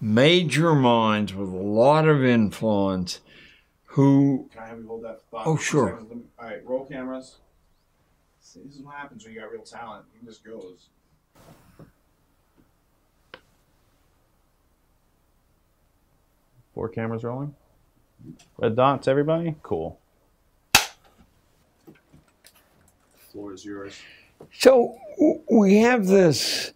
major minds with a lot of influence who Can I have you hold that thought? Oh, sure. seconds? All right, roll cameras. See, this is what happens when you got real talent. It just goes. Four cameras rolling. Red dots, everybody. Cool. Floor is yours. So we have this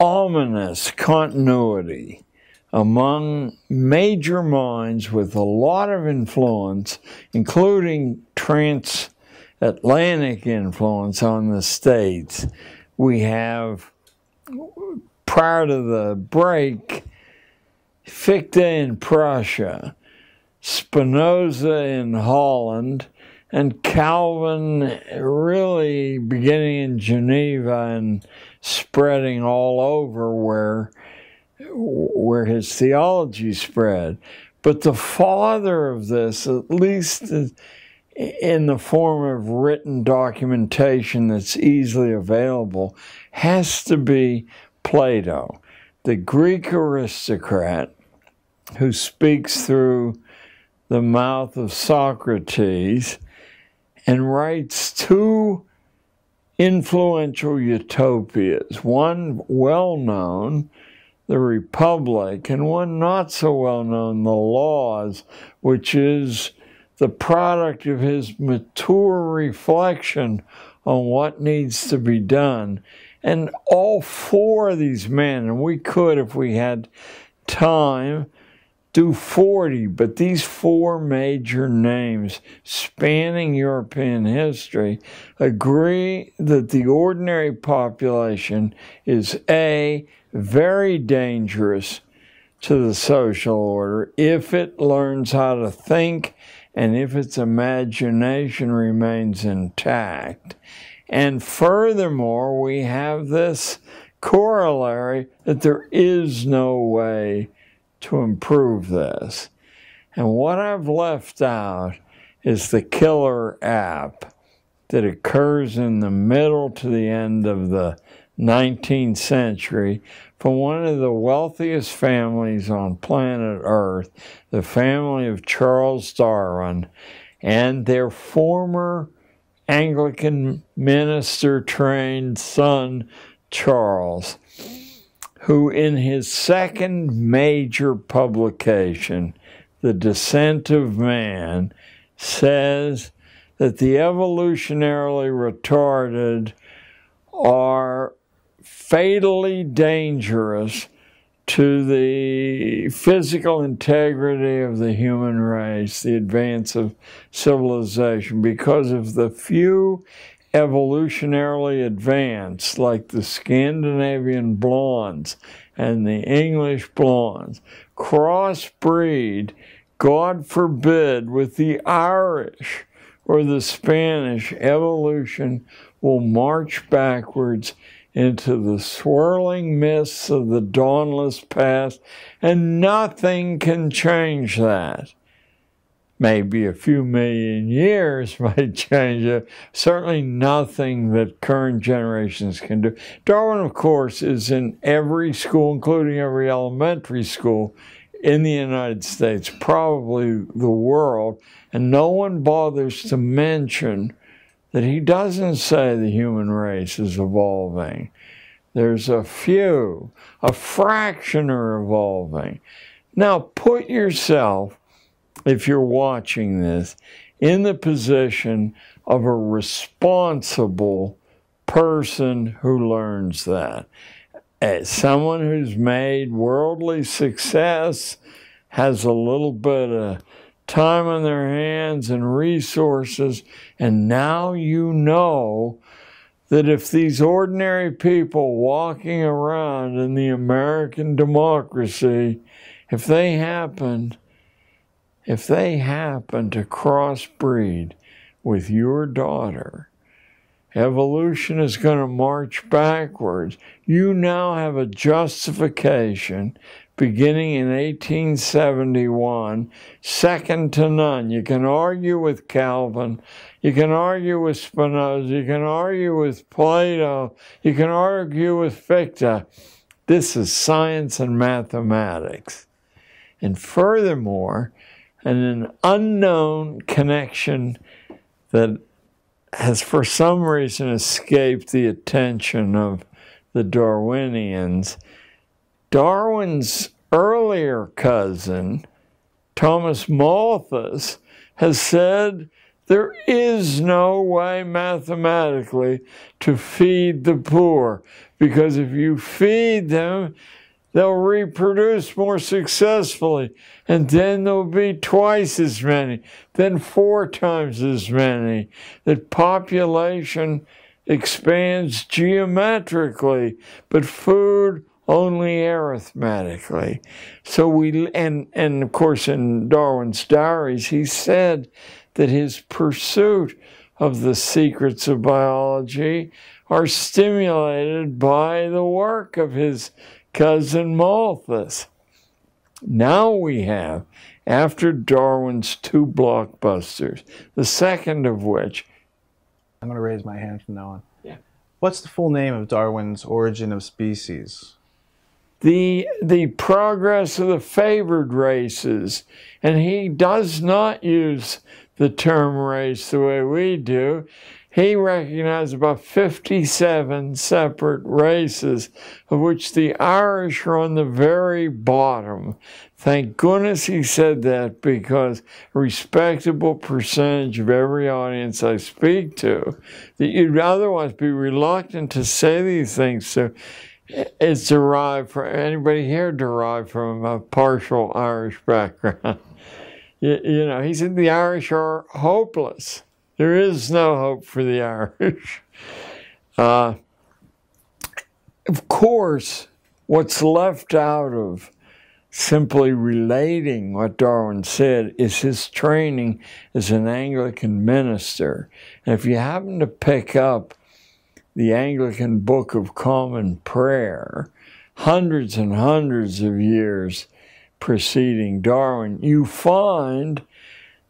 ominous continuity among major minds with a lot of influence, including transatlantic influence on the states. We have, prior to the break, Fichte in Prussia, Spinoza in Holland, and Calvin really beginning in Geneva and spreading all over where where his theology spread. But the father of this, at least in the form of written documentation that's easily available, has to be Plato, the Greek aristocrat who speaks through the mouth of Socrates and writes two influential utopias, one well known, the Republic, and one not so well known, the Laws, which is the product of his mature reflection on what needs to be done. And all four of these men, and we could, if we had time, do 40, but these four major names spanning European history agree that the ordinary population is A, very dangerous to the social order if it learns how to think and if its imagination remains intact. And furthermore, we have this corollary that there is no way to improve this. And what I've left out is the killer app that occurs in the middle to the end of the 19th century from one of the wealthiest families on planet Earth, the family of Charles Darwin, and their former Anglican minister trained son, Charles who in his second major publication, The Descent of Man, says that the evolutionarily retarded are fatally dangerous to the physical integrity of the human race, the advance of civilization, because of the few evolutionarily advanced, like the Scandinavian blondes and the English blondes, crossbreed, God forbid, with the Irish or the Spanish, evolution will march backwards into the swirling mists of the dawnless past, and nothing can change that maybe a few million years might change it. Certainly nothing that current generations can do. Darwin, of course, is in every school, including every elementary school in the United States, probably the world, and no one bothers to mention that he doesn't say the human race is evolving. There's a few, a fraction are evolving. Now put yourself if you're watching this, in the position of a responsible person who learns that. As someone who's made worldly success, has a little bit of time on their hands and resources, and now you know that if these ordinary people walking around in the American democracy, if they happen if they happen to crossbreed with your daughter, evolution is going to march backwards. You now have a justification beginning in 1871, second to none. You can argue with Calvin, you can argue with Spinoza, you can argue with Plato, you can argue with Fichte. This is science and mathematics. And furthermore, and an unknown connection that has for some reason escaped the attention of the Darwinians. Darwin's earlier cousin, Thomas Malthus, has said there is no way mathematically to feed the poor because if you feed them, they'll reproduce more successfully. And then there'll be twice as many, then four times as many. That population expands geometrically, but food only arithmetically. So we, and, and of course in Darwin's diaries, he said that his pursuit of the secrets of biology are stimulated by the work of his cousin Malthus. Now we have, after Darwin's two blockbusters, the second of which. I'm going to raise my hand from now on. Yeah. What's the full name of Darwin's Origin of Species? The, the progress of the favored races, and he does not use the term race the way we do he recognized about 57 separate races, of which the Irish are on the very bottom. Thank goodness he said that because a respectable percentage of every audience I speak to, that you'd otherwise be reluctant to say these things to, is derived from anybody here derived from a partial Irish background. you, you know, he said the Irish are hopeless. There is no hope for the Irish. Uh, of course, what's left out of simply relating what Darwin said is his training as an Anglican minister. And if you happen to pick up the Anglican Book of Common Prayer, hundreds and hundreds of years preceding Darwin, you find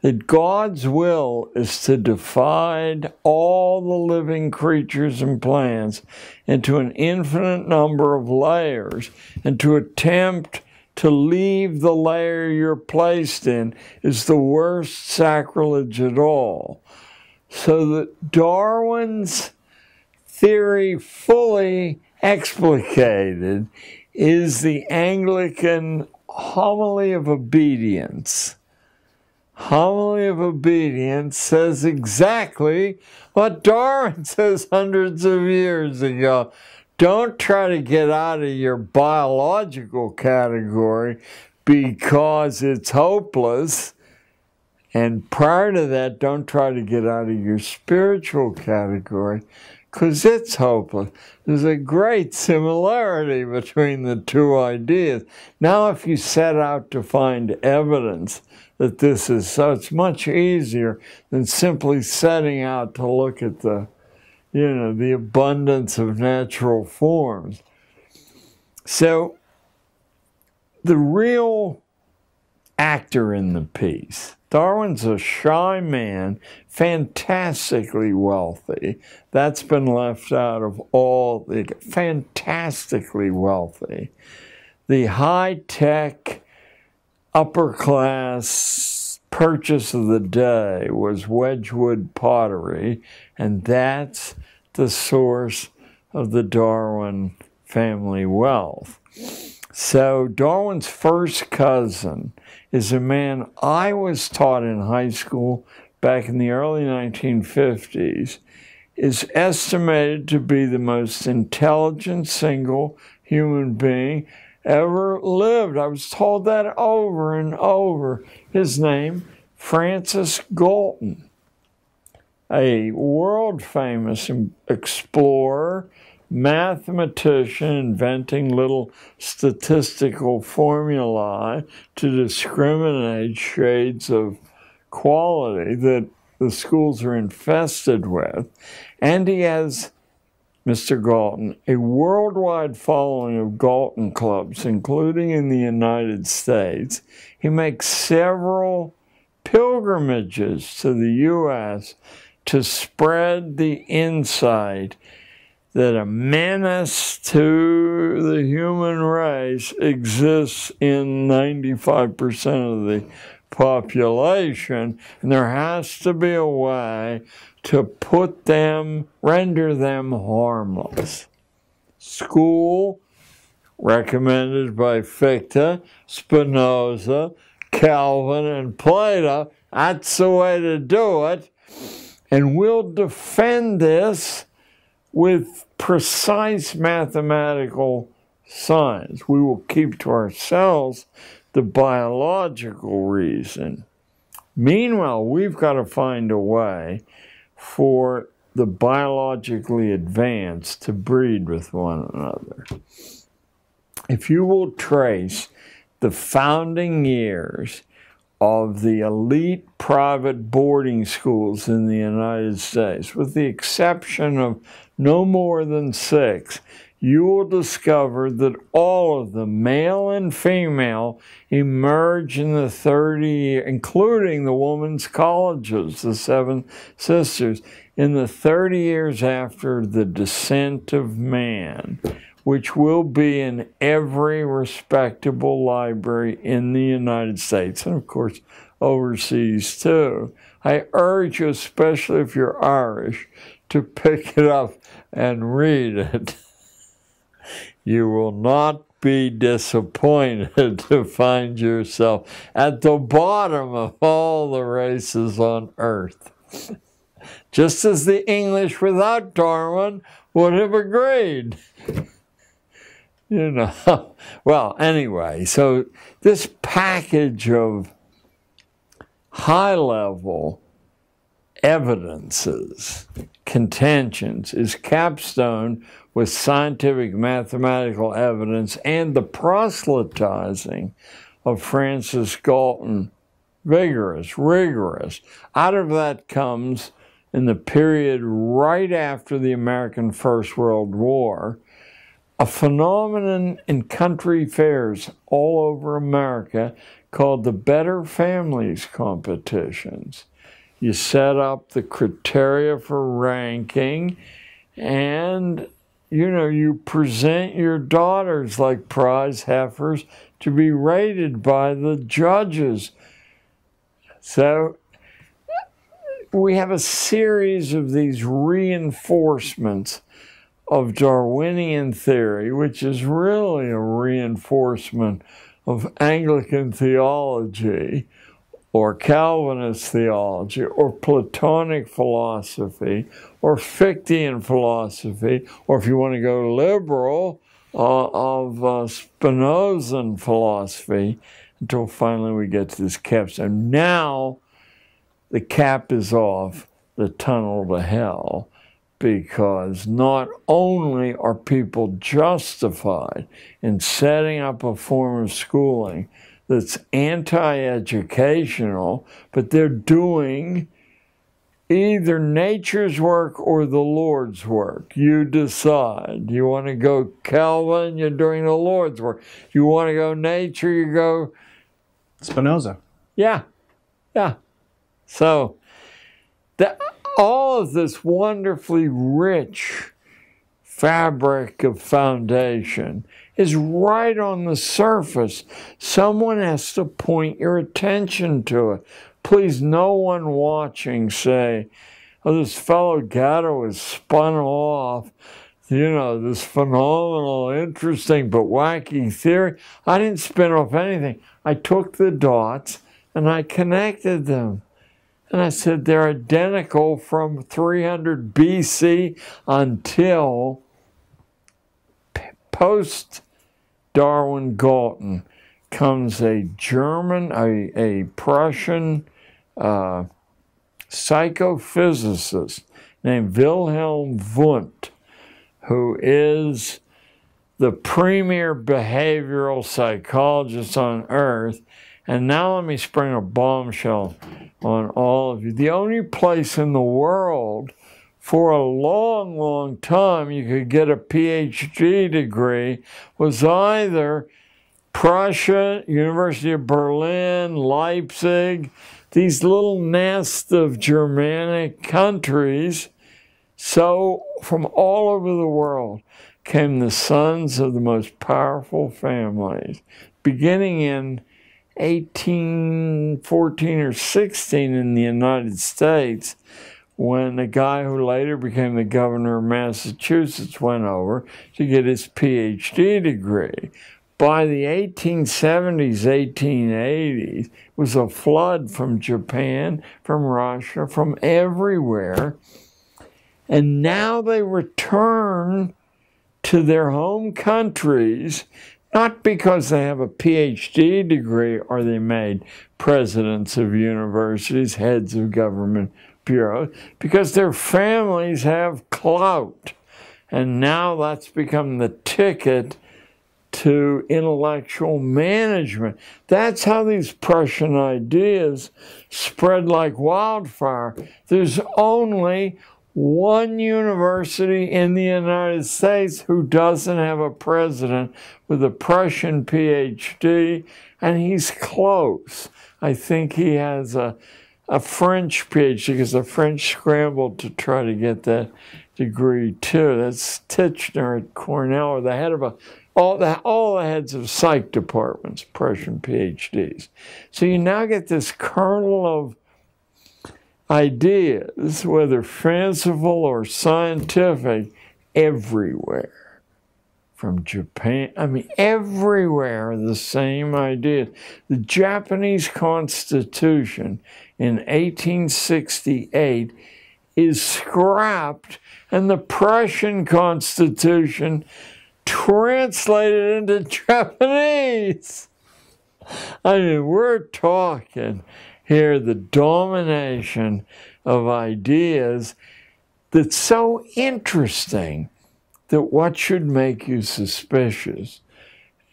that God's will is to divide all the living creatures and plants into an infinite number of layers and to attempt to leave the layer you're placed in is the worst sacrilege at all. So that Darwin's theory fully explicated is the Anglican homily of obedience homily of obedience says exactly what Darwin says hundreds of years ago. Don't try to get out of your biological category because it's hopeless. And prior to that, don't try to get out of your spiritual category because it's hopeless. There's a great similarity between the two ideas. Now, if you set out to find evidence that this is so it's much easier than simply setting out to look at the you know the abundance of natural forms so the real actor in the piece darwin's a shy man fantastically wealthy that's been left out of all the fantastically wealthy the high tech upper class purchase of the day was Wedgwood pottery, and that's the source of the Darwin family wealth. So, Darwin's first cousin is a man I was taught in high school back in the early 1950s, is estimated to be the most intelligent single human being ever lived. I was told that over and over. His name, Francis Galton, a world famous explorer, mathematician, inventing little statistical formulae to discriminate shades of quality that the schools are infested with. And he has Mr. Galton, a worldwide following of Galton clubs, including in the United States. He makes several pilgrimages to the U.S. to spread the insight that a menace to the human race exists in 95% of the population, and there has to be a way to put them, render them harmless. School, recommended by Fichte, Spinoza, Calvin, and Plato, that's the way to do it. And we'll defend this with precise mathematical science. We will keep to ourselves the biological reason. Meanwhile, we've got to find a way for the biologically advanced to breed with one another. If you will trace the founding years of the elite private boarding schools in the United States, with the exception of no more than six, you will discover that all of them, male and female, emerge in the 30, including the women's colleges, the Seven Sisters, in the 30 years after the descent of man, which will be in every respectable library in the United States, and of course, overseas too. I urge you, especially if you're Irish, to pick it up and read it. you will not be disappointed to find yourself at the bottom of all the races on earth. Just as the English without Darwin would have agreed. You know, well, anyway, so this package of high level evidences, contentions, is capstone with scientific mathematical evidence and the proselytizing of Francis Galton. Vigorous, rigorous. Out of that comes, in the period right after the American First World War, a phenomenon in country fairs all over America called the Fitter Families Competitions. You set up the criteria for ranking, and you know, you present your daughters like prize heifers to be rated by the judges. So we have a series of these reinforcements of Darwinian theory, which is really a reinforcement of Anglican theology or Calvinist theology or Platonic philosophy or Fichtean philosophy, or if you want to go liberal, uh, of uh, Spinozan philosophy, until finally we get to this cap. So Now the cap is off the tunnel to hell because not only are people justified in setting up a form of schooling that's anti educational, but they're doing either nature's work or the Lord's work. You decide. You want to go Calvin, you're doing the Lord's work. You want to go nature, you go Spinoza. Yeah, yeah. So, that, all of this wonderfully rich fabric of foundation is right on the surface. Someone has to point your attention to it. Please, no one watching say, oh, this fellow Gatto is spun off, you know, this phenomenal, interesting, but wacky theory. I didn't spin off anything. I took the dots and I connected them. And I said they're identical from 300 BC until post Darwin Galton comes a German, a, a Prussian uh, psychophysicist named Wilhelm Wundt, who is the premier behavioral psychologist on earth. And now let me spring a bombshell on all of you. The only place in the world for a long, long time you could get a PhD degree was either Prussia, University of Berlin, Leipzig, these little nests of Germanic countries So, from all over the world came the sons of the most powerful families, beginning in 1814 or 16 in the United States when the guy who later became the governor of Massachusetts went over to get his PhD degree. By the 1870s, 1880s, it was a flood from Japan, from Russia, from everywhere. And now they return to their home countries, not because they have a PhD degree or they made presidents of universities, heads of government bureaus, because their families have clout. And now that's become the ticket to intellectual management. That's how these Prussian ideas spread like wildfire. There's only one university in the United States who doesn't have a president with a Prussian PhD, and he's close. I think he has a, a French PhD because the French scrambled to try to get that degree too. That's Titchener at Cornell, or the head of a all the, all the heads of psych departments, Prussian PhDs. So you now get this kernel of ideas, whether fanciful or scientific, everywhere. From Japan, I mean, everywhere the same ideas. The Japanese Constitution in 1868 is scrapped, and the Prussian Constitution translated into Japanese. I mean, we're talking here the domination of ideas that's so interesting that what should make you suspicious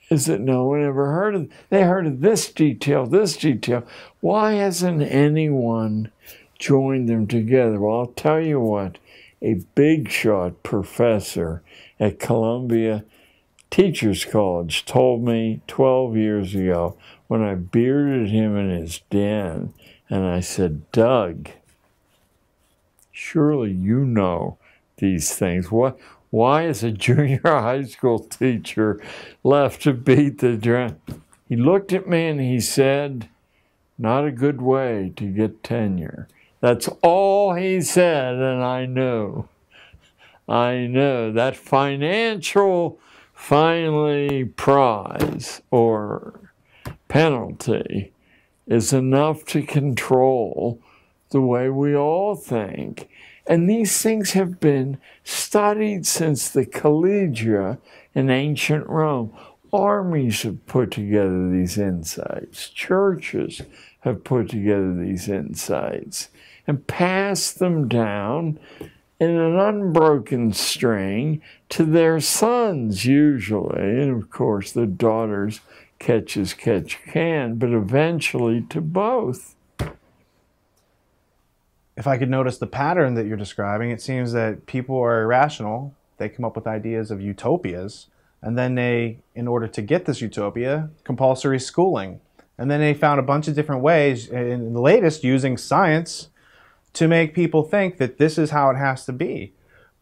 is that no one ever heard of they heard of this detail this detail. Why hasn't anyone joined them together? Well i'll tell you what a big shot professor at columbia teachers college told me 12 years ago when I bearded him in his den and I said, Doug, surely you know these things. What, why is a junior high school teacher left to beat the drum? He looked at me and he said, Not a good way to get tenure. That's all he said, and I knew. I know that financial finally prize or penalty is enough to control the way we all think. And these things have been studied since the collegia in ancient Rome. Armies have put together these insights, churches have put together these insights and passed them down in an unbroken string to their sons, usually, and of course the daughters catch as catch can, but eventually to both. If I could notice the pattern that you're describing, it seems that people are irrational. They come up with ideas of utopias, and then they, in order to get this utopia, compulsory schooling. And then they found a bunch of different ways, in the latest, using science to make people think that this is how it has to be.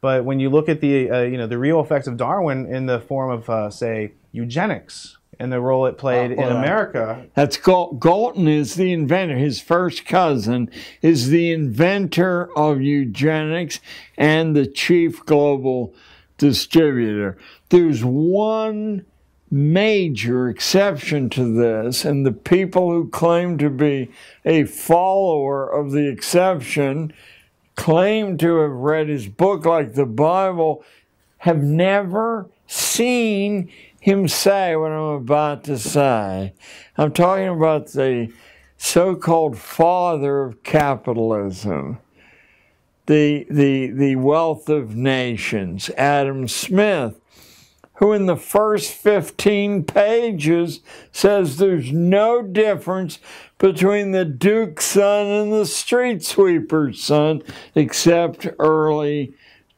But when you look at the, uh, you know, the real effects of Darwin in the form of, uh, say, eugenics and the role it played uh, well, in America. That's Gal- Galton is the inventor. His first cousin is the inventor of eugenics and the chief global distributor. There's one major exception to this, and the people who claim to be a follower of the exception, claim to have read his book like the Bible, have never seen him say what I'm about to say. I'm talking about the so called father of capitalism. The, the, the wealth of nations, Adam Smith, who in the first 15 pages says there's no difference between the Duke's son and the street sweeper's son except early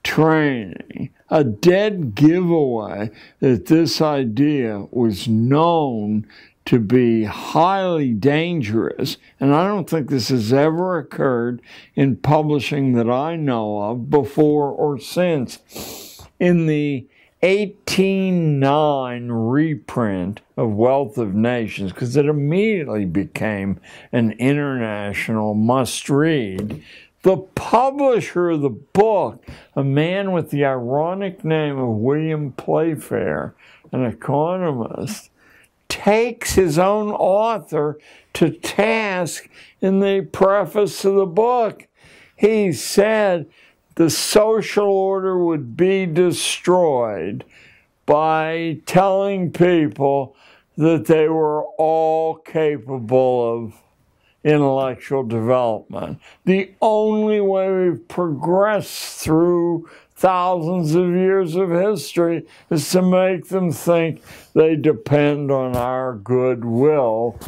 training. A dead giveaway that this idea was known to be highly dangerous, and I don't think this has ever occurred in publishing that I know of before or since. In the 189 reprint of Wealth of Nations, because it immediately became an international must read, the publisher of the book, a man with the ironic name of William Playfair, an economist, takes his own author to task in the preface to the book. He said the social order would be destroyed by telling people that they were all capable of intellectual development. The only way we've progressed through thousands of years of history is to make them think they depend on our goodwill,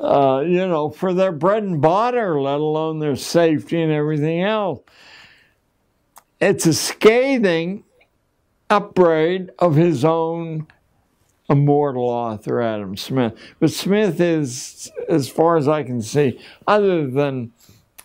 uh, you know, for their bread and butter, let alone their safety and everything else. It's a scathing upbraid of his own immortal author, Adam Smith. But Smith is, as far as I can see, other than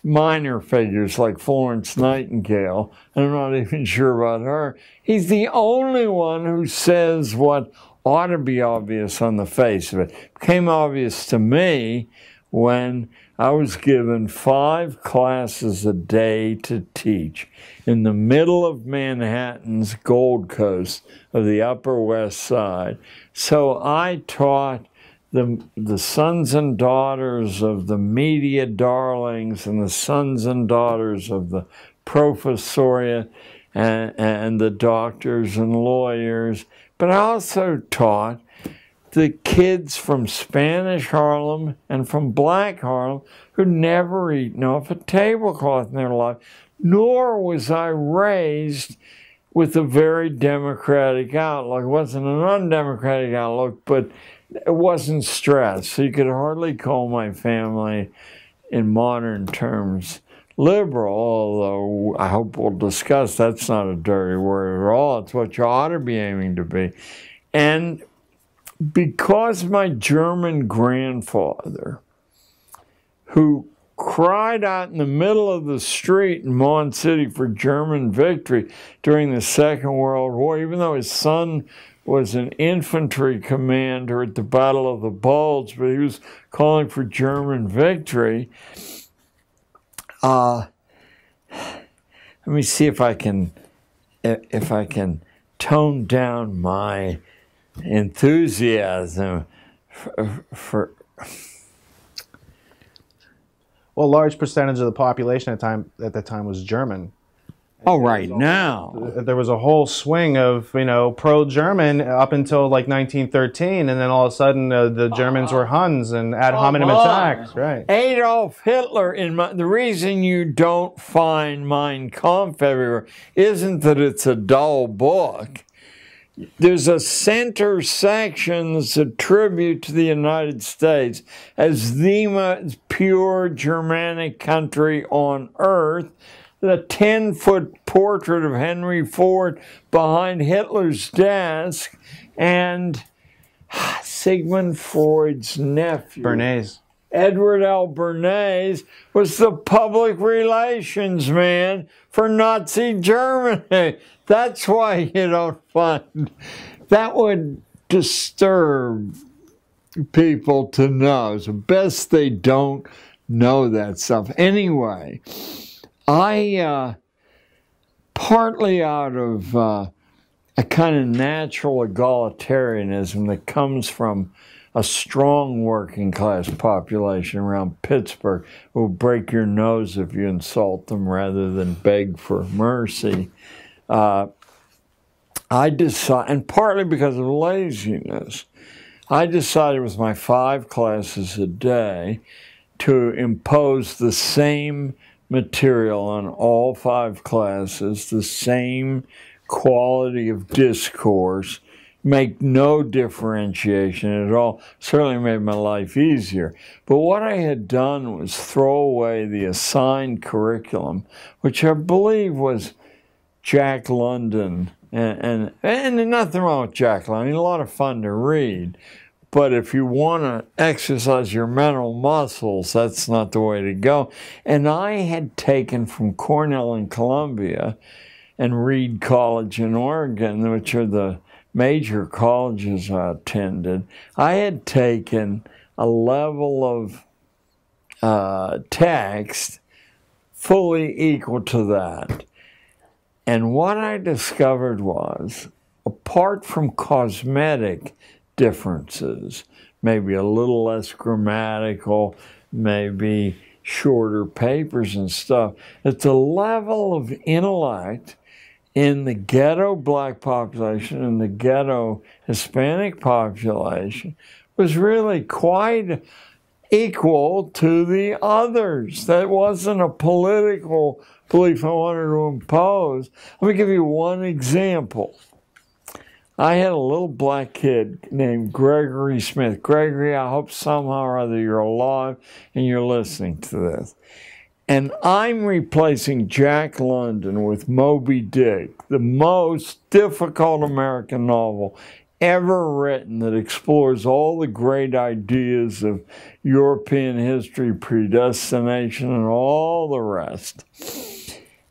minor figures like Florence Nightingale, I'm not even sure about her, he's the only one who says what ought to be obvious on the face of it. it became obvious to me when I was given five classes a day to teach in the middle of Manhattan's Gold Coast of the Upper West Side. So I taught the, the sons and daughters of the media darlings and the sons and daughters of the professoria and, and the doctors and lawyers, but I also taught the kids from Spanish Harlem and from Black Harlem who never eaten off a tablecloth in their life, nor was I raised with a very democratic outlook. It wasn't an undemocratic outlook, but it wasn't stress. So you could hardly call my family, in modern terms, liberal, although I hope we'll discuss that's not a dirty word at all. It's what you ought to be aiming to be. And because my German grandfather, who cried out in the middle of the street in Mon City for German victory during the Second World War, even though his son was an infantry commander at the Battle of the Bulge, but he was calling for German victory. Uh, let me see if I can if I can tone down my enthusiasm for, for well, a large percentage of the population at time at that time was German. Oh, right now. There was a whole swing of, you know, pro-German up until like 1913, and then all of a sudden uh, the Germans were Huns and ad hominem attacks, right? Adolf Hitler, in my, the reason you don't find Mein Kampf everywhere isn't that it's a dull book there's a center section that's a tribute to the United States as the most pure Germanic country on earth. The 10 foot portrait of Henry Ford behind Hitler's desk, and Sigmund Freud's nephew. Bernays. Edward L. Bernays was the public relations man for Nazi Germany. That's why you don't find that would disturb people to know. So best they don't know that stuff. Anyway, I uh, partly out of uh, a kind of natural egalitarianism that comes from a strong working class population around Pittsburgh will break your nose if you insult them rather than beg for mercy uh, I decided, and partly because of laziness, I decided with my five classes a day to impose the same material on all five classes, the same quality of discourse, make no differentiation at all. Certainly made my life easier. But what I had done was throw away the assigned curriculum, which I believe was Jack London, and, and, and nothing wrong with Jack London. A lot of fun to read. But if you want to exercise your mental muscles, that's not the way to go. And I had taken from Cornell and Columbia and Reed College in Oregon, which are the major colleges I attended, I had taken a level of uh, text fully equal to that. And what I discovered was, apart from cosmetic differences, maybe a little less grammatical, maybe shorter papers and stuff, that the level of intellect in the ghetto black population and the ghetto Hispanic population was really quite equal to the others. That wasn't a political belief I wanted to impose. Let me give you one example. I had a little black kid named Gregory Smith. Gregory, I hope somehow or other you're alive and you're listening to this. And I'm replacing Jack London with Moby Dick, the most difficult American novel ever written that explores all the great ideas of European history, predestination, and all the rest.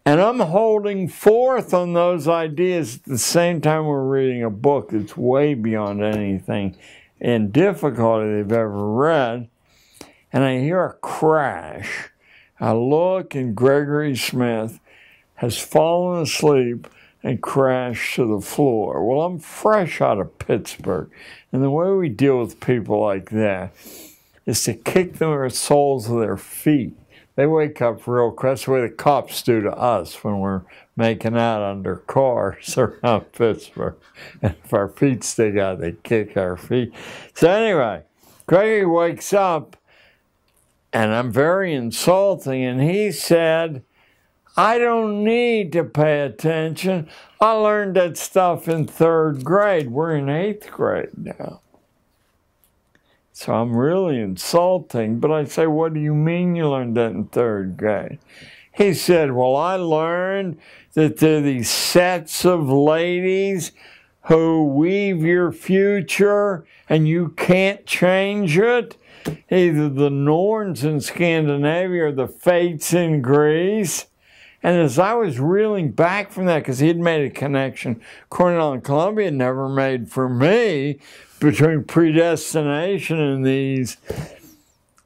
And I'm holding forth on those ideas at the same time we're reading a book that's way beyond anything in difficulty they've ever read. And I hear a crash. I look, and Gregory Smith has fallen asleep and crashed to the floor. Well, I'm fresh out of Pittsburgh, and the way we deal with people like that is to kick them their soles of their feet. They wake up real quick. That's the way the cops do to us when we're making out under cars around Pittsburgh. And if our feet stick out, they kick our feet. So anyway, Craigie wakes up, and I'm very insulting, and he said, I don't need to pay attention. I learned that stuff in third grade. We're in eighth grade now. So I'm really insulting, but I say, What do you mean you learned that in third grade? He said, Well, I learned that there are these sets of ladies who weave your future and you can't change it. Either the Norns in Scandinavia or the Fates in Greece. And as I was reeling back from that, because he had made a connection Cornell and Columbia never made for me between predestination and these,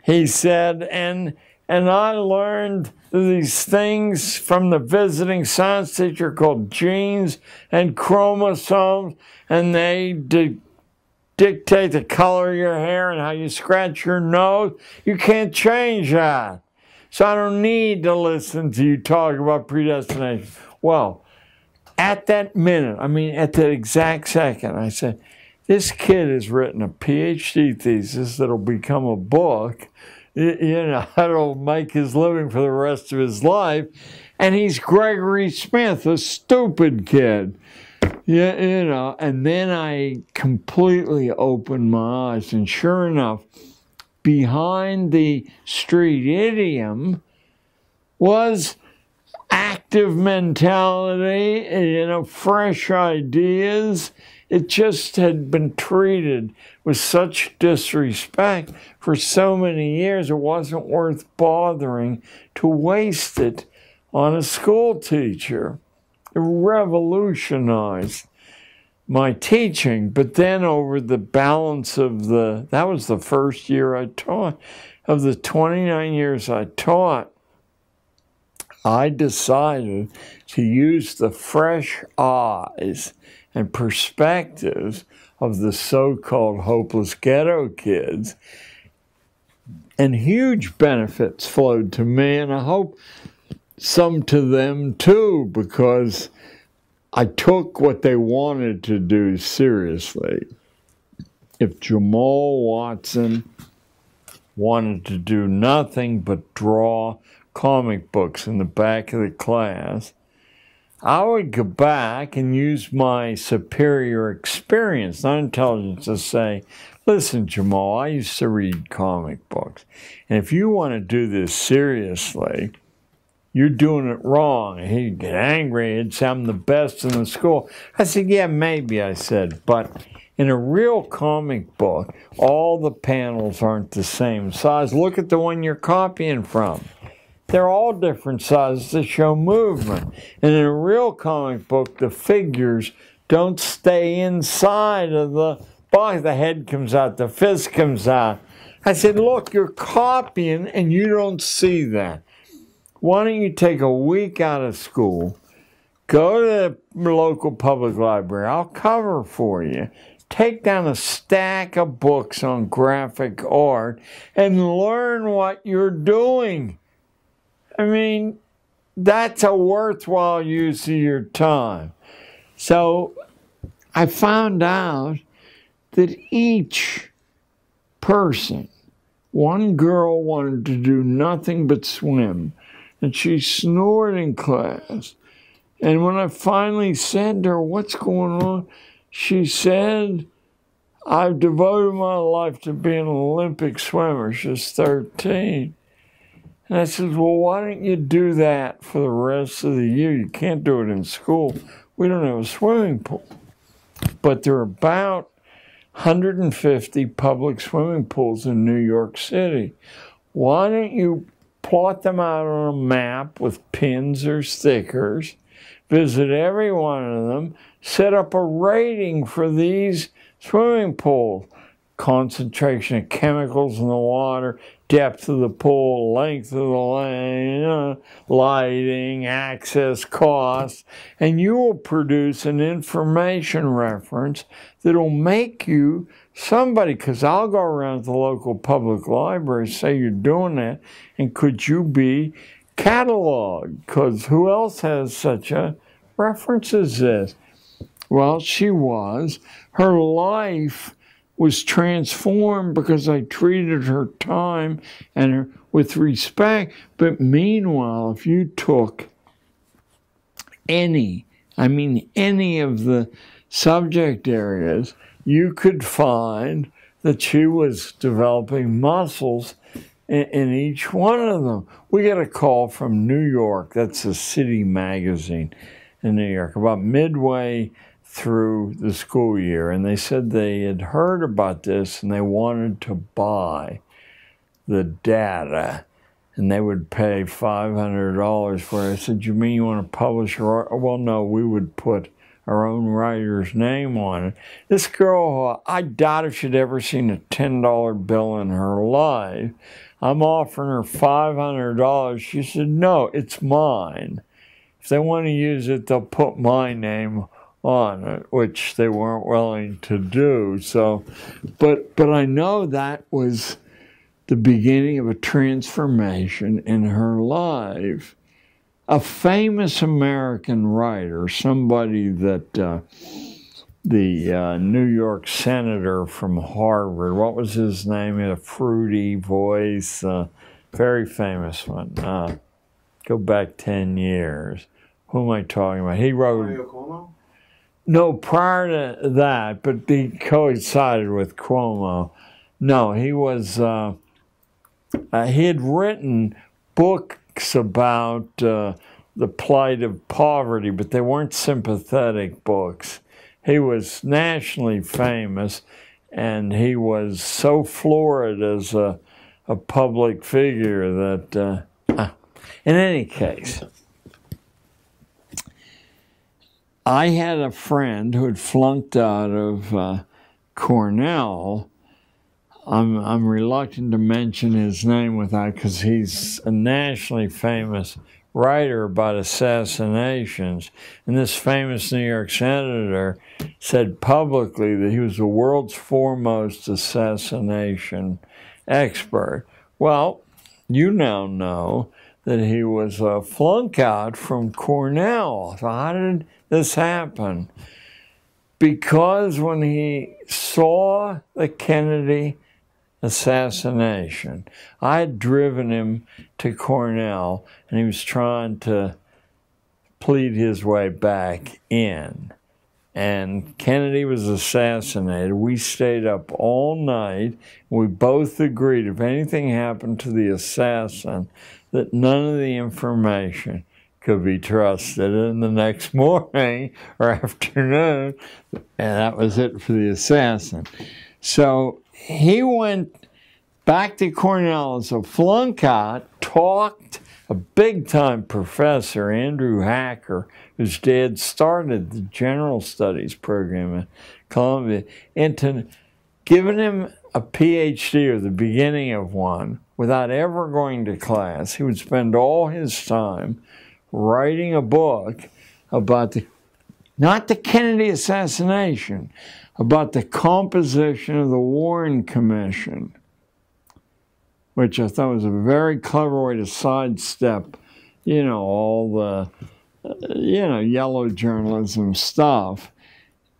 he said, and and I learned these things from the visiting science teacher called genes and chromosomes, and they di- dictate the color of your hair and how you scratch your nose. You can't change that. So I don't need to listen to you talk about predestination. Well, at that minute, I mean, at that exact second, I said, this kid has written a PhD thesis that'll become a book. You know, that'll make his living for the rest of his life. And he's Gregory Smith, a stupid kid. Yeah, you know, and then I completely opened my eyes, and sure enough, behind the street idiom was active mentality, you know, fresh ideas. It just had been treated with such disrespect for so many years, it wasn't worth bothering to waste it on a school teacher. It revolutionized my teaching, but then over the balance of the, that was the first year I taught, of the 29 years I taught, I decided to use the fresh eyes and perspectives of the so called hopeless ghetto kids. And huge benefits flowed to me, and I hope some to them too, because I took what they wanted to do seriously. If Jamal Watson wanted to do nothing but draw comic books in the back of the class, I would go back and use my superior experience, not intelligence, to say, listen, Jamal, I used to read comic books. And if you want to do this seriously, you're doing it wrong. He'd get angry. He'd say, I'm the best in the school. I said, Yeah, maybe, I said. But in a real comic book, all the panels aren't the same size. Look at the one you're copying from. They're all different sizes to show movement. And in a real comic book, the figures don't stay inside of the box. The head comes out, the fist comes out. I said, Look, you're copying and you don't see that. Why don't you take a week out of school, go to the local public library, I'll cover for you. Take down a stack of books on graphic art and learn what you're doing. I mean, that's a worthwhile use of your time. So I found out that each person, one girl wanted to do nothing but swim, and she snored in class. And when I finally said to her, What's going on? she said, I've devoted my life to being an Olympic swimmer. She's 13. And I said, Well, why don't you do that for the rest of the year? You can't do it in school. We don't have a swimming pool. But there are about 150 public swimming pools in New York City. Why don't you plot them out on a map with pins or stickers, visit every one of them, set up a rating for these swimming pools? Concentration of chemicals in the water, depth of the pool, length of the lane, lighting, access costs, and you will produce an information reference that'll make you somebody, because I'll go around to the local public library, say you're doing that, and could you be cataloged? Because who else has such a reference as this? Well, she was. Her life was transformed because I treated her time and her with respect. But meanwhile, if you took any, I mean, any of the subject areas, you could find that she was developing muscles in, in each one of them. We got a call from New York, that's a city magazine in New York, about midway through the school year, and they said they had heard about this and they wanted to buy the data and they would pay $500 for it. I said, You mean you want to publish your Well, no, we would put our own writer's name on it. This girl, uh, I doubt if she'd ever seen a $10 bill in her life. I'm offering her $500. She said, No, it's mine. If they want to use it, they'll put my name on it, which they weren't willing to do. So, but but I know that was the beginning of a transformation in her life. A famous American writer, somebody that uh, the uh, New York senator from Harvard, what was his name? He had a fruity voice, uh, very famous one. Uh, go back 10 years. Who am I talking about? He wrote. Mario No, prior to that, but he coincided with Cuomo. No, he was, uh, uh, he had written about uh, the plight of poverty, but they weren't sympathetic books. He was nationally famous, and he was so florid as a, a public figure that, uh, in any case, I had a friend who had flunked out of uh, Cornell. I'm, I'm reluctant to mention his name without because he's a nationally famous writer about assassinations. And this famous New York senator said publicly that he was the world's foremost assassination expert. Well, you now know that he was a flunk out from Cornell. So how did this happen because when he saw the Kennedy assassination, I had driven him to Cornell and he was trying to plead his way back in. And Kennedy was assassinated. We stayed up all night. We both agreed if anything happened to the assassin, that none of the information could be trusted. And the next morning or afternoon, and that was it for the assassin. So he went back to Cornell as a flunkout, talked a big time professor, Andrew Hacker, whose dad started the general studies program at Columbia, into giving him a PhD or the beginning of one without ever going to class. He would spend all his time writing a book about the not the Kennedy assassination, about the composition of the Warren Commission, which I thought was a very clever way to sidestep, you know, all the, uh, you know, yellow journalism stuff.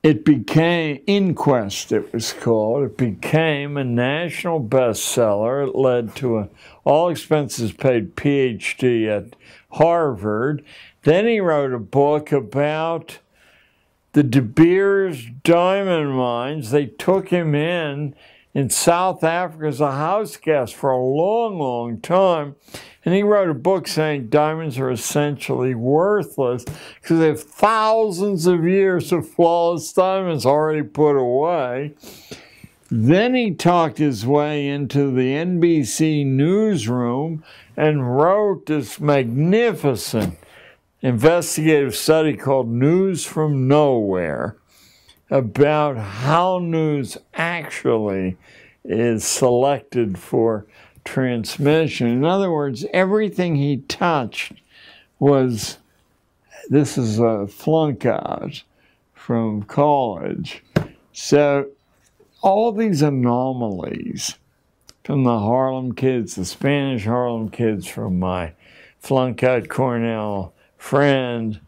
It became, Inquest, it was called. It became a national bestseller. It led to an all expenses paid PhD at Harvard. Then he wrote a book about the De Beers diamond mines. They took him in in South Africa as a house guest for a long, long time. And he wrote a book saying diamonds are essentially worthless because they have thousands of years of flawless diamonds already put away. Then he talked his way into the NBC newsroom and wrote this magnificent investigative study called News from Nowhere about how news actually is selected for transmission. In other words, everything he touched was this is a flunk out from college. So all these anomalies from the Harlem kids, the Spanish Harlem kids from my flunk out Cornell friend,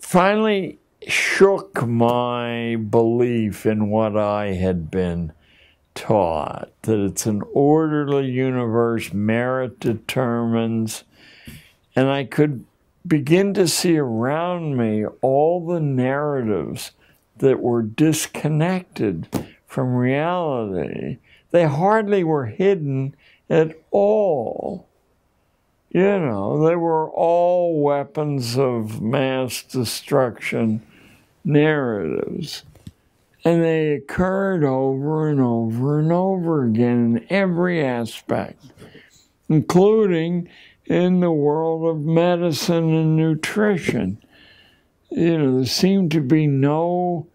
finally shook my belief in what I had been taught that it's an orderly universe, merit determines, and I could begin to see around me all the narratives that were disconnected from reality. They hardly were hidden at all. You know, they were all weapons of mass destruction narratives. And they occurred over and over and over again in every aspect, including in the world of medicine and nutrition. You know, there seemed to be no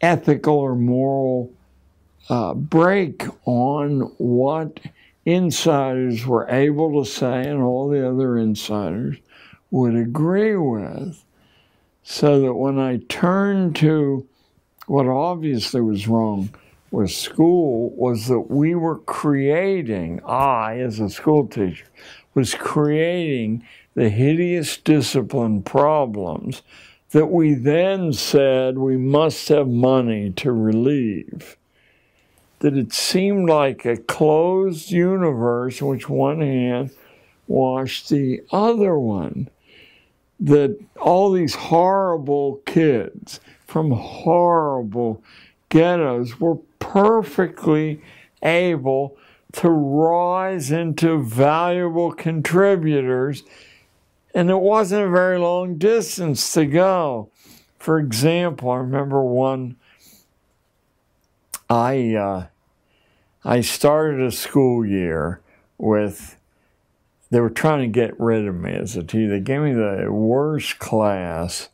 ethical or moral uh, break on what insiders were able to say and all the other insiders would agree with. So that when I turned to what obviously was wrong with school was that we were creating, I as a school teacher, was creating the hideous discipline problems that we then said we must have money to relieve. That it seemed like a closed universe in which one hand washed the other one. That all these horrible kids from horrible ghettos were perfectly able to rise into valuable contributors and it wasn't a very long distance to go. For example, I remember one. I uh, I started a school year with. They were trying to get rid of me as a teacher. They gave me the worst class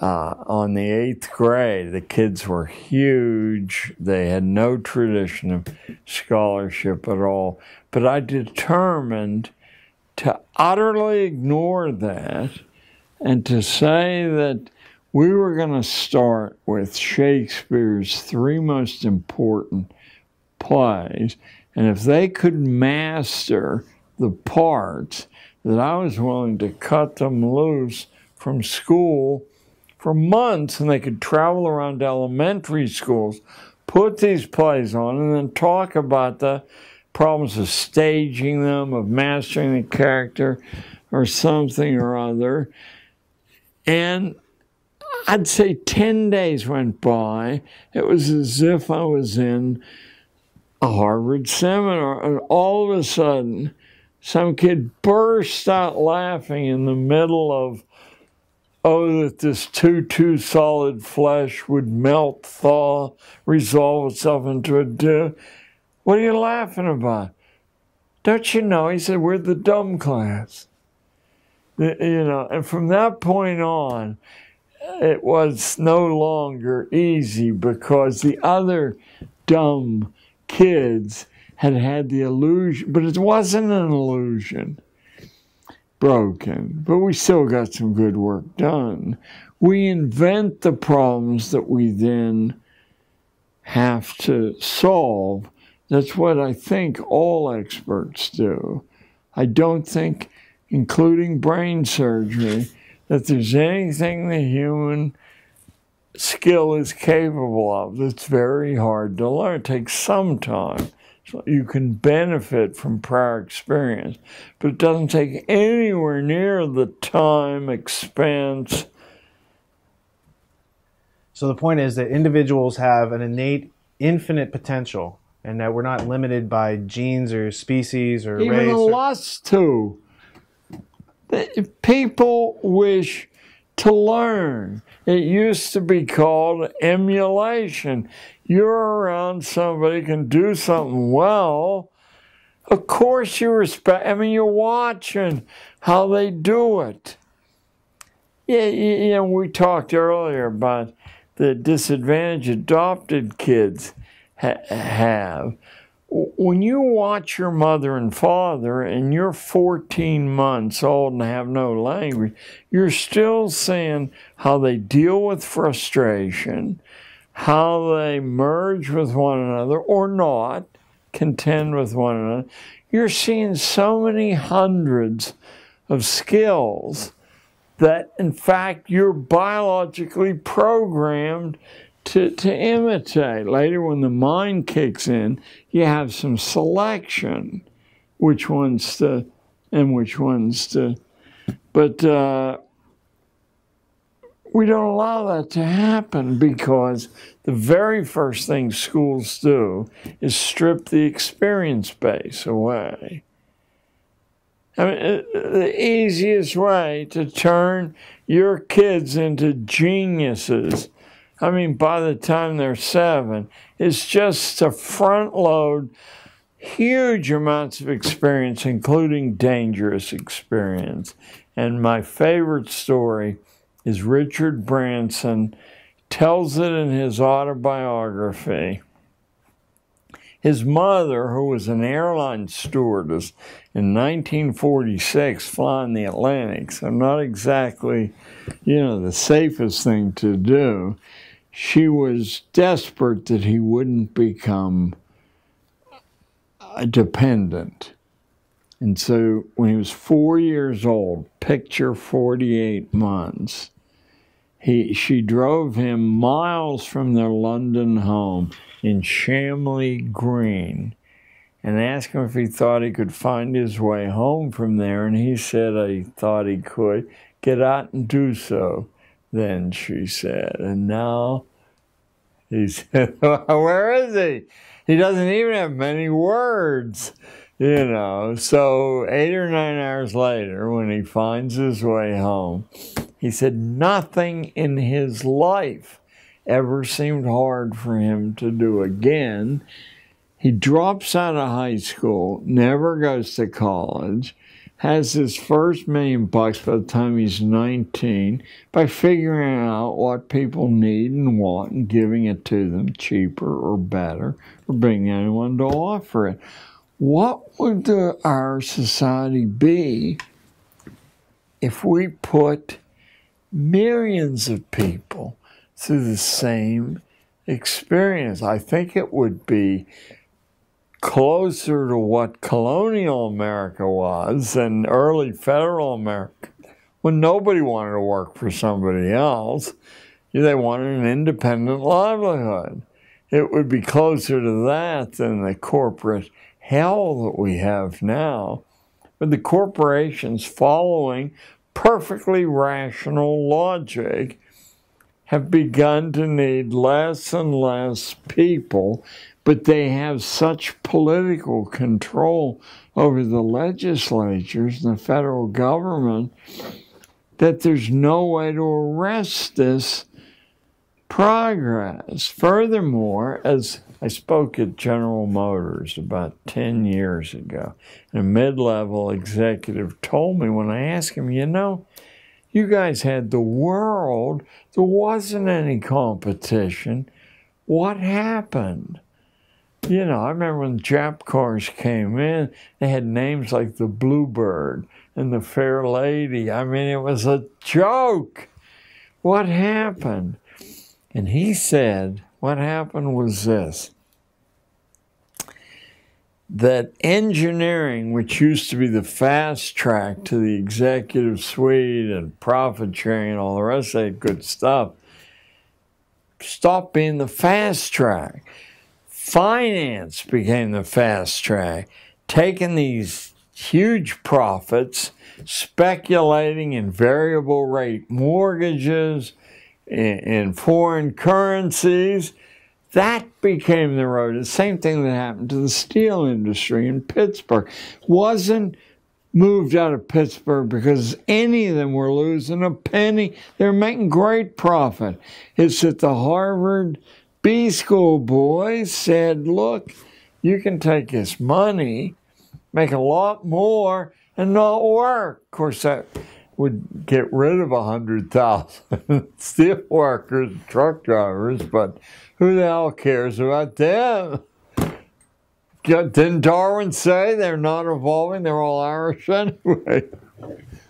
uh, on the eighth grade. The kids were huge. They had no tradition of scholarship at all. But I determined to utterly ignore that and to say that we were going to start with Shakespeare's three most important plays, and if they could master the parts, that I was willing to cut them loose from school for months and they could travel around elementary schools, put these plays on, and then talk about the problems of staging them, of mastering the character, or something or other. And I'd say 10 days went by. It was as if I was in a Harvard seminar, and all of a sudden, some kid burst out laughing in the middle of, oh, that this too, too solid flesh would melt, thaw, resolve itself into a dew. What are you laughing about? Don't you know? He said, we're the dumb class. You know, and from that point on, it was no longer easy because the other dumb kids had had the illusion, but it wasn't an illusion broken, but we still got some good work done. We invent the problems that we then have to solve. That's what I think all experts do. I don't think, including brain surgery, that there's anything the human skill is capable of that's very hard to learn. It takes some time. So you can benefit from prior experience, but it doesn't take anywhere near the time, expense. So the point is that individuals have an innate, infinite potential, and that we're not limited by genes or species or Even race. a or- lust to. That People wish to learn. It used to be called emulation. You're around somebody can do something well. Of course you respect. I mean, you're watching how they do it. Yeah, you know, we talked earlier about the disadvantage adopted kids ha- have when you watch your mother and father and you're 14 months old and have no language, you're still seeing how they deal with frustration, how they merge with one another or not, contend with one another. You're seeing so many hundreds of skills that, in fact, you're biologically programmed to, to imitate. Later, when the mind kicks in, you have some selection, which ones to and which ones to. But uh, we don't allow that to happen because the very first thing schools do is strip the experience base away. I mean, uh, the easiest way to turn your kids into geniuses I mean, by the time they're seven, it's just to front load huge amounts of experience, including dangerous experience. And my favorite story is Richard Branson tells it in his autobiography. His mother, who was an airline stewardess in 1946, flying the Atlantic, so not exactly, you know, the safest thing to do she was desperate that he wouldn't become a dependent. And so when he was four years old, picture 48 months, he, she drove him miles from their London home in Shamley Green and asked him if he thought he could find his way home from there. And he said he thought he could. Get out and do so then, she said. And now he said, Where is he? He doesn't even have many words, you know. So, eight or nine hours later, when he finds his way home, he said, Nothing in his life ever seemed hard for him to do again. He drops out of high school, never goes to college has his first million bucks by the time he's 19 by figuring out what people need and want and giving it to them cheaper or better or bringing anyone to offer it. What would the, our society be if we put millions of people through the same experience? I think it would be closer to what colonial America was and early federal America, when nobody wanted to work for somebody else. They wanted an independent livelihood. It would be closer to that than the corporate hell that we have now. But the corporations following perfectly rational logic have begun to need less and less people, but they have such political control over the legislatures and the federal government that there's no way to arrest this progress. Furthermore, as I spoke at General Motors about 10 years ago, and a mid level executive told me when I asked him, you know, you guys had the world, there wasn't any competition. What happened? You know, I remember when Jap cars came in, they had names like the Bluebird and the Fairlady. I mean, it was a joke. What happened? And he said, what happened was this that engineering, which used to be the fast track to the executive suite and profit sharing and all the rest of that good stuff, stopped being the fast track. Finance became the fast track, taking these huge profits, speculating in variable rate mortgages, in, in foreign currencies. That became the road. The same thing that happened to the steel industry in Pittsburgh. Wasn't moved out of Pittsburgh because any of them were losing a penny. They're making great profit. It's that the Harvard B school boys said, look, you can take this money, make a lot more, and not work. Of course, that would get rid of 100,000 steel workers, truck drivers, but who the hell cares about them? Didn't Darwin say they're not evolving? They're all Irish anyway.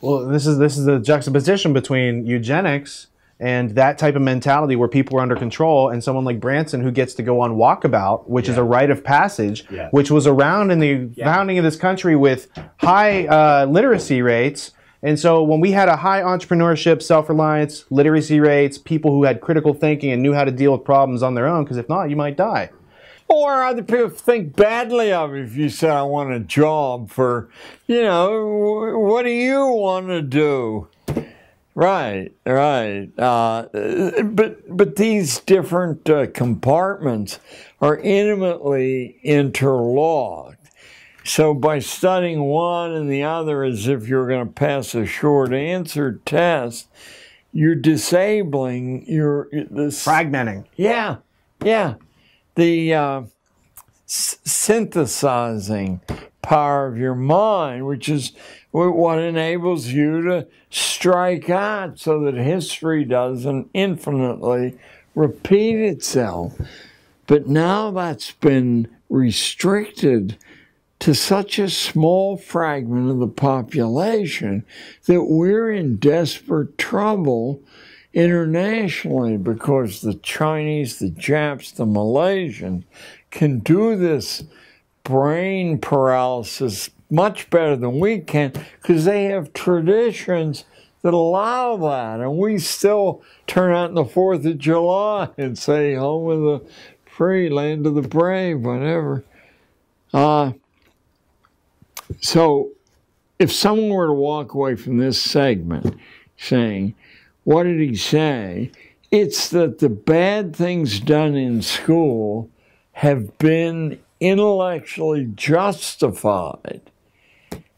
Well, this is this is the juxtaposition between eugenics and that type of mentality where people are under control and someone like Branson who gets to go on walkabout, which is a rite of passage, Yes. which was around in the founding of this country with high uh, literacy rates. And so when we had a high entrepreneurship, self-reliance, literacy rates, people who had critical thinking and knew how to deal with problems on their own, because if not, you might die. Or other people think badly of if you say, I want a job for, you know, what do you want to do? Right, right. Uh, but but these different uh, compartments are intimately interlocked. So by studying one and the other as if you're going to pass a short answer test, you're disabling your this Fragmenting. yeah, yeah. The uh, s- synthesizing power of your mind, which is what enables you to strike out so that history doesn't infinitely repeat itself. But now that's been restricted to such a small fragment of the population that we're in desperate trouble internationally because the Chinese, the Japs, the Malaysians can do this brain paralysis much better than we can because they have traditions that allow that. And we still turn out on the 4th of July and say, home of the free, land of the brave, whatever. Uh, so if someone were to walk away from this segment saying, what did he say? It's that the bad things done in school have been intellectually justified.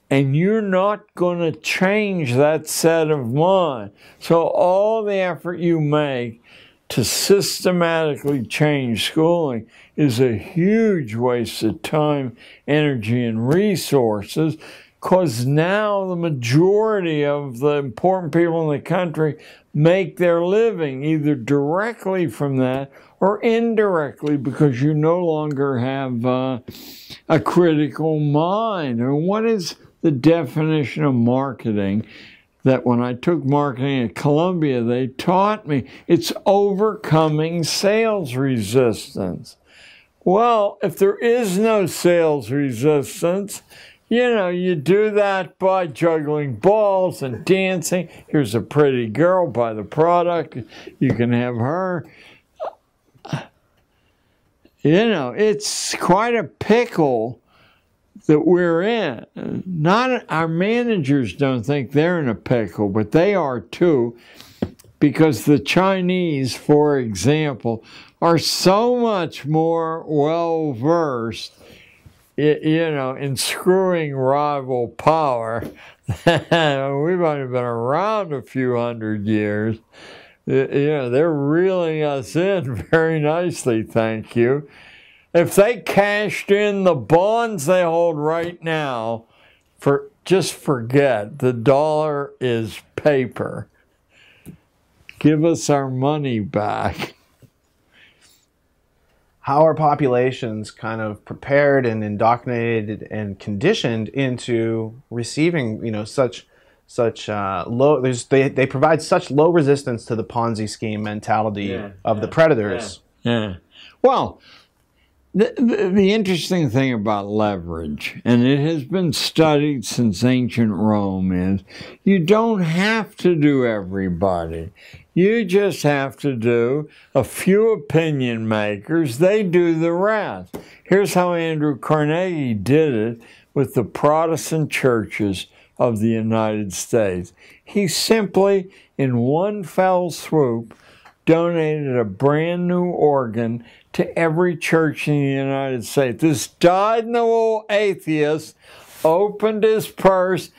And you're not going to change that set of mind. So, all the effort you make to systematically change schooling is a huge waste of time, energy, and resources because now the majority of the important people in the country make their living either directly from that or indirectly because you no longer have uh, a critical mind. And what is the definition of marketing? That when I took marketing at Columbia, they taught me it's overcoming sales resistance. Well, if there is no sales resistance, you know, you do that by juggling balls and dancing. Here's a pretty girl, buy the product. You can have her. You know, it's quite a pickle that we're in. Not our managers don't think they're in a pickle, but they are too. because the Chinese, for example, are so much more well versed, you know, in screwing rival power. We've only been around a few hundred years. You know, they're reeling us in very nicely, thank you. If they cashed in the bonds they hold right now, for just forget the dollar is paper. Give us our money back. How are populations kind of prepared and indoctrinated and conditioned into receiving, you know, such such uh, low? There's they they provide such low resistance to the Ponzi scheme mentality Yeah, of yeah, the predators. Yeah. Well, the, the, interesting thing about leverage, and it has been studied since ancient Rome, is you don't have to do everybody. You just have to do a few opinion makers. They do the rest. Here's how Andrew Carnegie did it with the Protestant churches of the United States. He simply, in one fell swoop, donated a brand new organ to every church in the United States. This dyed little atheist opened his purse.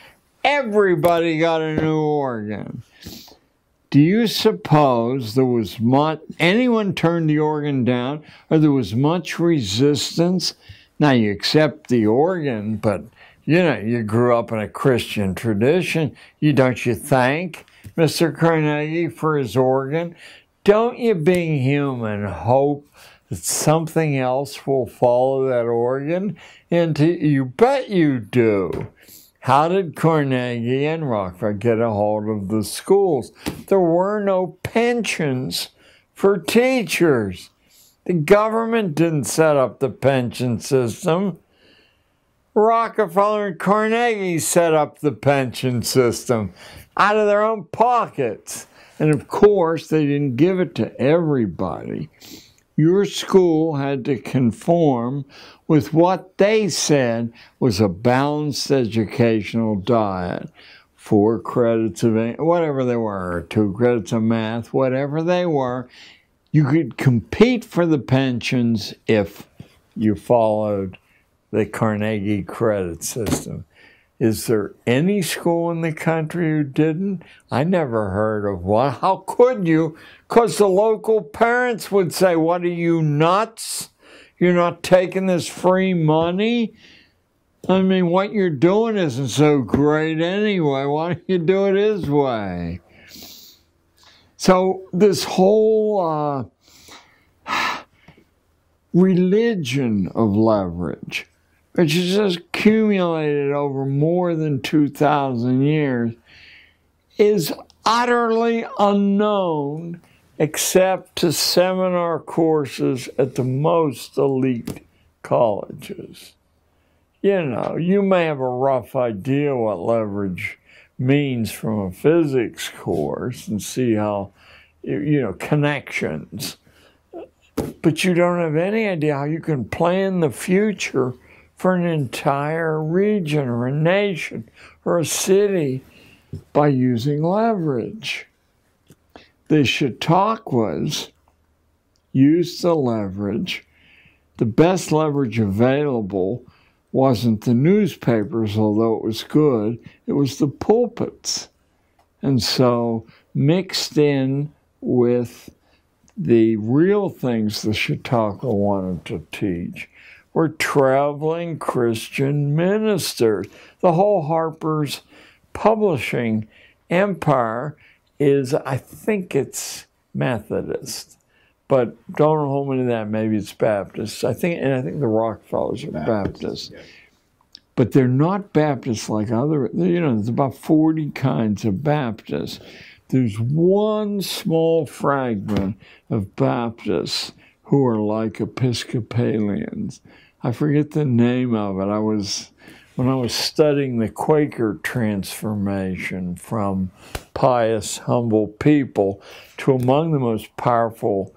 Everybody got a new organ. Do you suppose there was much, anyone turned the organ down or there was much resistance? Now you accept the organ, but you know, you grew up in a Christian tradition. You don't you thank Mr. Carnegie for his organ? Don't you, being human, hope something else will follow that organ? And you bet you do. How did Carnegie and Rockefeller get a hold of the schools? There were no pensions for teachers. The government didn't set up the pension system. Rockefeller and Carnegie set up the pension system out of their own pockets. And of course, they didn't give it to everybody. Your school had to conform with what they said was a balanced educational diet. Four credits of whatever they were, two credits of math, whatever they were. You could compete for the pensions if you followed the Carnegie credit system. Is there any school in the country who didn't? I never heard of one. How could you? Because the local parents would say, What are you nuts? You're not taking this free money? I mean, what you're doing isn't so great anyway. Why don't you do it his way? So, this whole uh, religion of leverage, which has just accumulated over more than 2,000 years, is utterly unknown except to seminar courses at the most elite colleges. You know, you may have a rough idea what leverage means from a physics course and see how, you know, connections. But you don't have any idea how you can plan the future for an entire region or a nation or a city by using leverage the Chautauquas used the leverage. The best leverage available wasn't the newspapers, although it was good, it was the pulpits. And so, mixed in with the real things the Chautauqua wanted to teach were traveling Christian ministers. The whole Harper's publishing empire is I think it's Methodist, but don't hold me to that. Maybe it's Baptist. I think, and I think the Rockefellers are Baptist. yeah. But they're not Baptist like other. You know, there's about forty kinds of Baptists. There's one small fragment of Baptists who are like Episcopalians. I forget the name of it. I was when I was studying the Quaker transformation from pious, humble people to among the most powerful,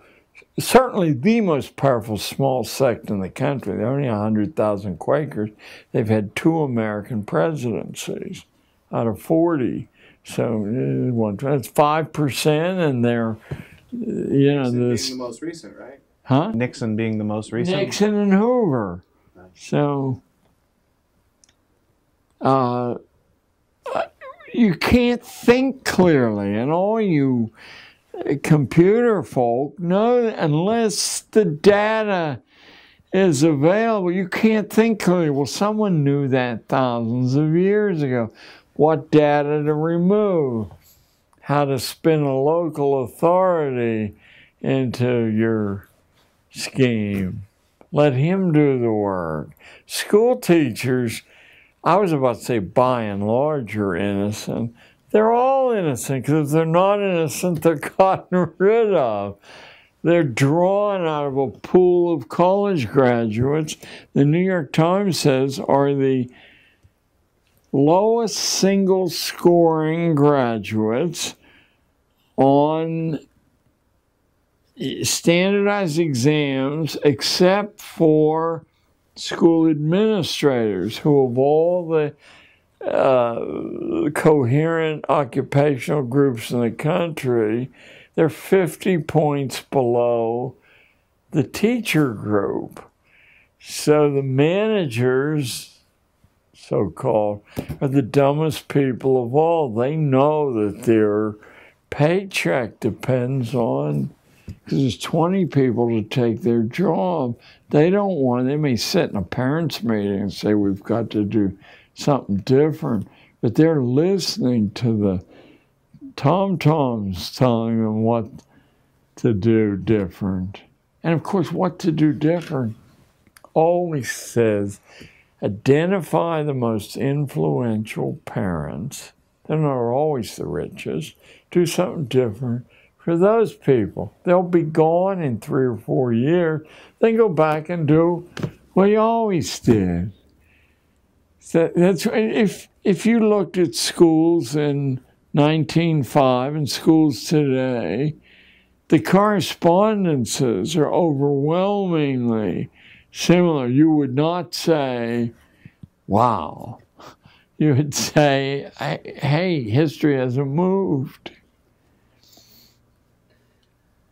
certainly the most powerful small sect in the country. There are only 100,000 Quakers. They've had two American presidencies out of 40. So uh, that's five percent, and they're, you know, this, the most recent, right? Huh? Nixon being the most recent. Nixon and Hoover. So, uh, you can't think clearly, and all you computer folk know unless the data is available. You can't think clearly. Well, someone knew that thousands of years ago. What data to remove? How to spin a local authority into your scheme. Let him do the work. School teachers, I was about to say by and large are innocent. They're all innocent because if they're not innocent, they're gotten rid of. They're drawn out of a pool of college graduates. The New York Times says are the lowest single scoring graduates on standardized exams except for school administrators who of all the uh, coherent occupational groups in the country they're 50 points below the teacher group. So the managers so-called are the dumbest people of all. They know that their paycheck depends on because there's 20 people to take their job. They don't want, they may sit in a parents' meeting and say, we've got to do something different, but they're listening to the tom toms telling them what to do different. And of course, what to do different always says identify the most influential parents. They're not always the richest. Do something different for those people. They'll be gone in three or four years. Then go back and do what you always did. So that's if if you looked at schools in 1905 and schools today, the correspondences are overwhelmingly similar. You would not say, "Wow." You would say, "Hey, history hasn't moved."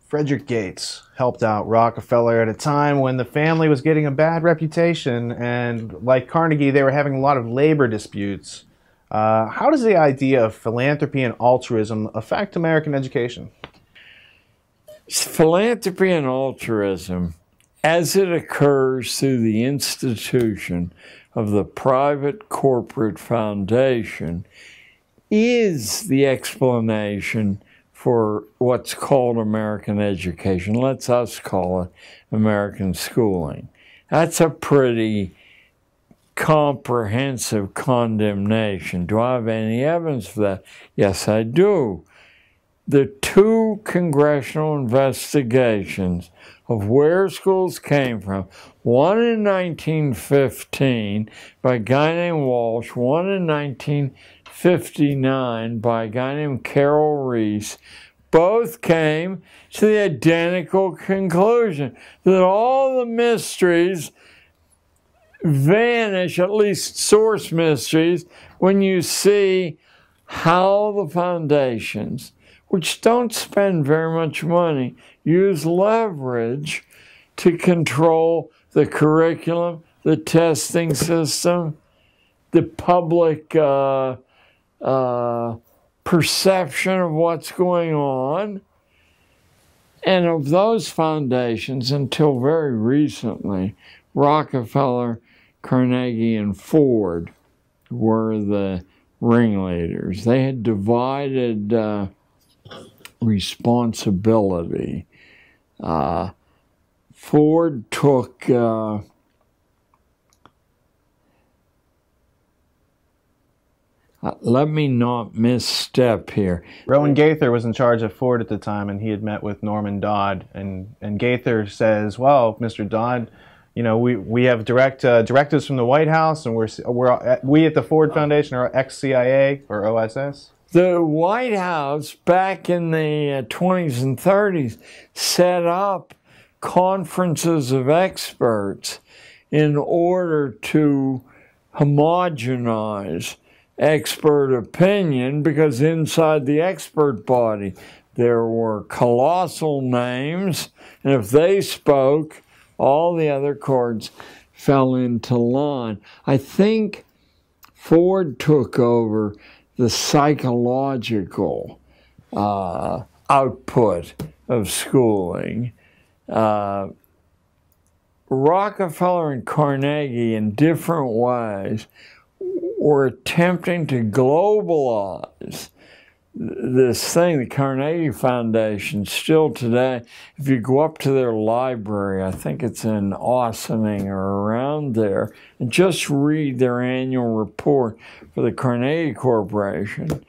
Frederick Gates helped out Rockefeller at a time when the family was getting a bad reputation, and like Carnegie, they were having a lot of labor disputes. Uh, how does the idea of philanthropy and altruism affect American education? Philanthropy and altruism, as it occurs through the institution of the private corporate foundation, is the explanation for what's called American education. Let's us call it American schooling. That's a pretty comprehensive condemnation. Do I have any evidence for that? Yes, I do. The two congressional investigations of where schools came from, one in 1915 by a guy named Walsh, one in 1959 by a guy named Carroll Reece. Both came to the identical conclusion that all the mysteries vanish, at least source mysteries, when you see how the foundations, which don't spend very much money, use leverage to control the curriculum, the testing system, the public uh, uh, perception of what's going on. And of those foundations, until very recently, Rockefeller, Carnegie, and Ford were the ringleaders. They had divided uh, responsibility. Uh, Ford took uh, uh, let me not misstep here. Rowan Gaither was in charge of Ford at the time, and he had met with Norman Dodd. And, and Gaither says, "Well, Mr. Dodd, you know, we, we have direct uh, directives from the White House, and we're, we're we at the Ford Foundation are ex-CIA or OSS." The White House back in the 20s and 30s set up conferences of experts in order to homogenize expert opinion because inside the expert body there were colossal names, and if they spoke, all the other chords fell into line. I think Ford took over the psychological uh, output of schooling. Uh, Rockefeller and Carnegie, in different ways, were attempting to globalize this thing, the Carnegie Foundation, still today, if you go up to their library, I think it's in Ossining or around there, and just read their annual report for the Carnegie Corporation,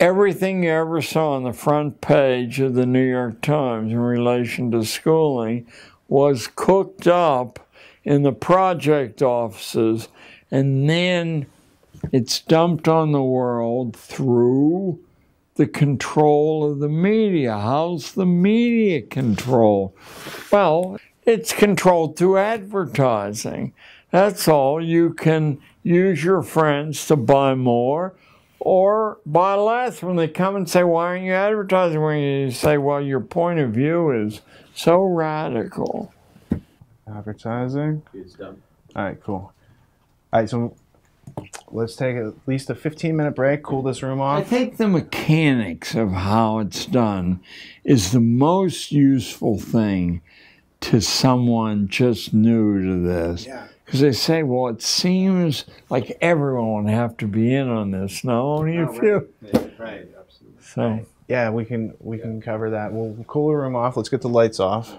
everything you ever saw on the front page of the New York Times in relation to schooling was cooked up in the project offices and then it's dumped on the world through the control of the media. How's the media control? Well, it's controlled through advertising. That's all. You can use your friends to buy more or buy less when they come and say, Why aren't you advertising? When you say, Well, your point of view is so radical. Advertising. It's done. All right, cool. All right, so let's take at least a 15 minute break, cool this room off. I think the mechanics of how it's done is the most useful thing to someone just new to this. Yeah. Because they say, well, it seems like everyone would have to be in on this. No, only a few. right. right, absolutely. So, Yeah, we can we can cover that. We'll cool the room off. Let's get the lights off.